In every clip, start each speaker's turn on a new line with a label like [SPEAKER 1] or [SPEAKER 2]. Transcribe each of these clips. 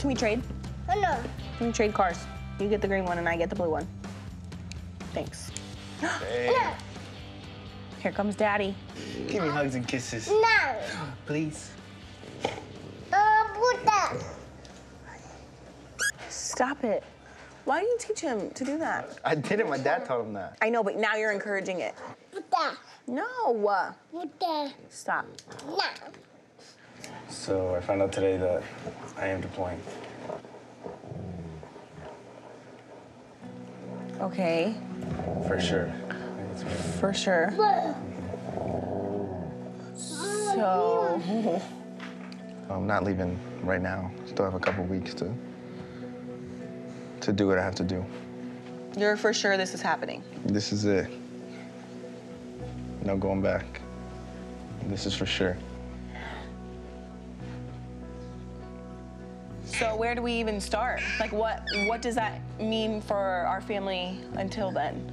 [SPEAKER 1] Can we trade?
[SPEAKER 2] Oh no.
[SPEAKER 1] Can we trade cars? You get the green one and I get the blue one. Thanks.
[SPEAKER 3] Hey,
[SPEAKER 1] Here comes daddy.
[SPEAKER 3] give me hugs and kisses,
[SPEAKER 2] No.
[SPEAKER 3] please.
[SPEAKER 2] Uh, put that.
[SPEAKER 1] Stop it. Why do you teach him to do that?
[SPEAKER 3] I did it. My dad taught him that.
[SPEAKER 1] I know, but now you're encouraging it.
[SPEAKER 2] Put that.
[SPEAKER 1] No.
[SPEAKER 2] Put that.
[SPEAKER 1] Stop.
[SPEAKER 2] No.
[SPEAKER 3] So I found out today that I am deploying.
[SPEAKER 1] Okay,
[SPEAKER 3] For sure. I think it's right.
[SPEAKER 1] for sure. So,
[SPEAKER 3] I'm not leaving right now. Still have a couple weeks to to do what I have to do.
[SPEAKER 1] you're for sure this is happening.
[SPEAKER 3] This is it. No going back. This is for sure.
[SPEAKER 1] So where do we even start? Like what what does that mean for our family until then?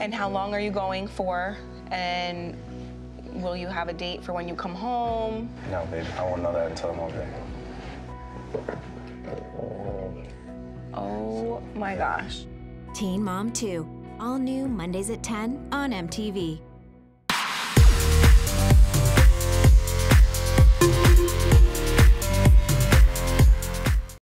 [SPEAKER 1] And how long are you going for? And will you have a date for when you come home?
[SPEAKER 3] No, babe. I won't know that until I'm over there.
[SPEAKER 1] Oh my gosh.
[SPEAKER 4] Teen Mom 2, all new Mondays at 10 on MTV.